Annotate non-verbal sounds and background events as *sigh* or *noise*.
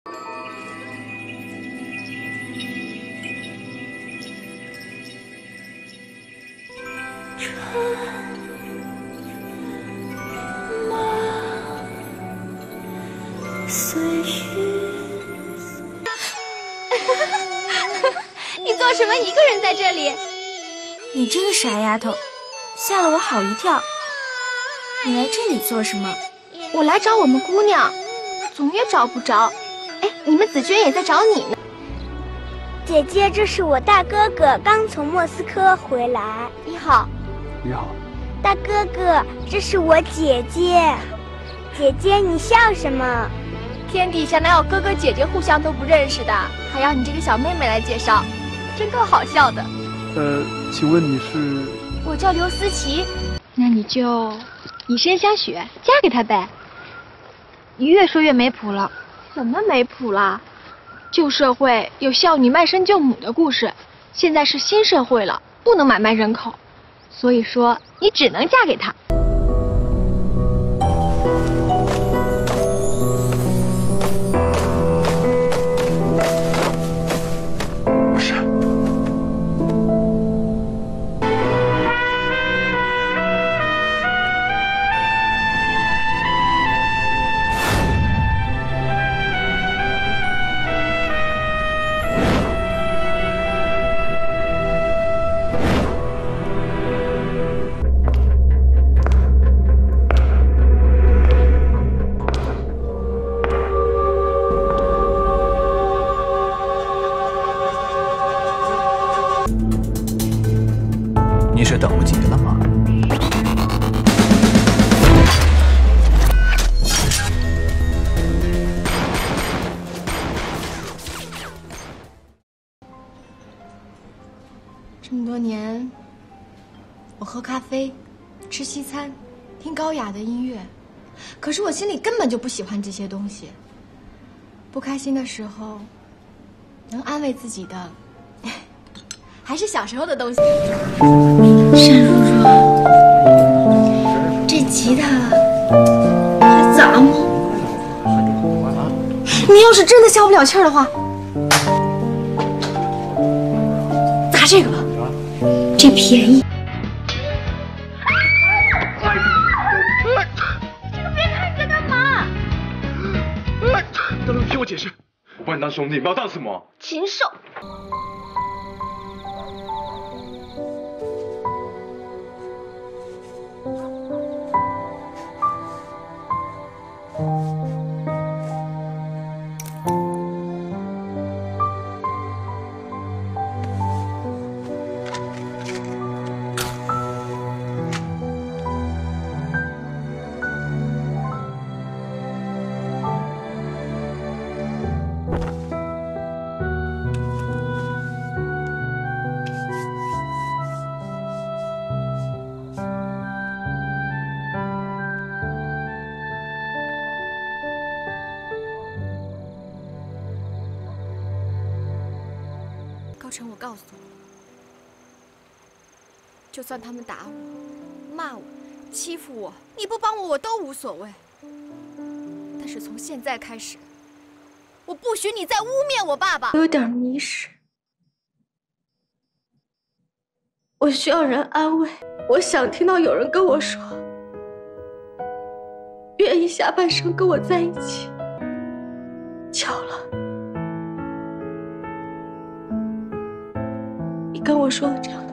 *laughs* 你做什么一个人在这里？你这个傻丫头，吓了我好一跳。你来这里做什么？我来找我们姑娘，总也找不着。哎，你们紫娟也在找你呢。姐姐，这是我大哥哥，刚从莫斯科回来。你好。你好。大哥哥，这是我姐姐。姐姐，你笑什么？天底下哪有哥哥姐姐互相都不认识的？还要你这个小妹妹来介绍，真够好笑的。呃，请问你是？我叫刘思琪。那你就以身相许，嫁给他呗。你越说越没谱了。怎么没谱了？旧社会有孝女卖身救母的故事，现在是新社会了，不能买卖人口，所以说你只能嫁给他。你是等不及了吗？这么多年，我喝咖啡，吃西餐，听高雅的音乐，可是我心里根本就不喜欢这些东西。不开心的时候，能安慰自己的。还是小时候的东西。单叔叔，这吉他还砸吗？你要是真的消不了气儿的话，砸这个吧，这便宜。这个别看着干嘛？大龙，听我解释，我把你当兄弟，你把我当什么？禽兽！高成，我告诉你，就算他们打我、骂我、欺负我，你不帮我我都无所谓。但是从现在开始，我不许你再污蔑我爸爸。我有点迷失，我需要人安慰，我想听到有人跟我说，愿意下半生跟我在一起。跟我说了这样。